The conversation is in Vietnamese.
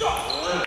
Trời ơi.